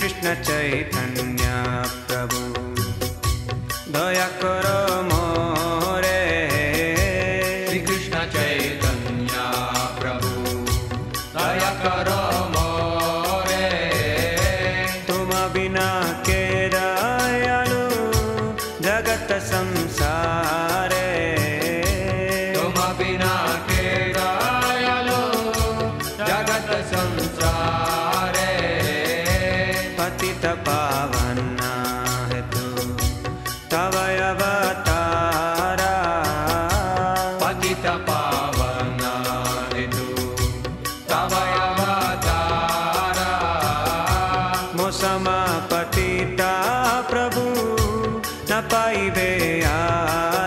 कृष्ण चैतन्य प्रभु। दया करो मोरे। श्री कृष्ण चैतन्य प्रभु। दया करो मोरे। तुम बिना के दयालु जगत संसारे पतित पावन हेतु तव अवतारा पतित पावन हेतु तव अवतारा मोसमा पतिता प्रभु न पाइबे आरा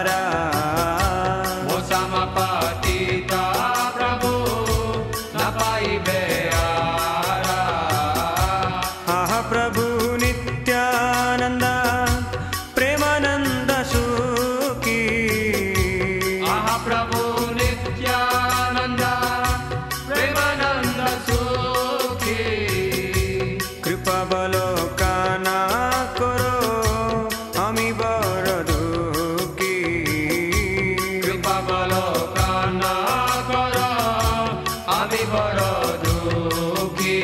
বলো কানা করো আমি বড় দুঃখী। কৃপা বলো কানা করো আমি বড় দুঃখী।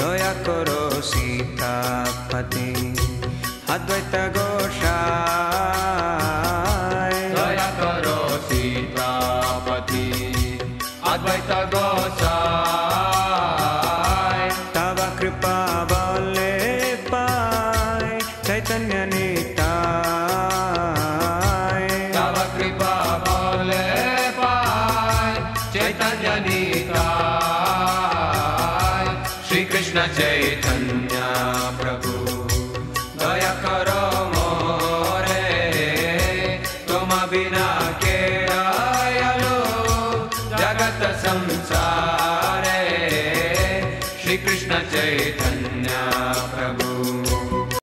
দয়া করো সীতা পতি অদ্বৈত গোসাই। দয়া করো সীতা পতি অদ্বৈত গোসাই। नीता तव कृपा चैतन्यता श्रीकृष्ण चैतन्या प्रभु दय करो मो रेम विना के जगत संसारे। श्रीकृष्ण चैतन्या प्रभु।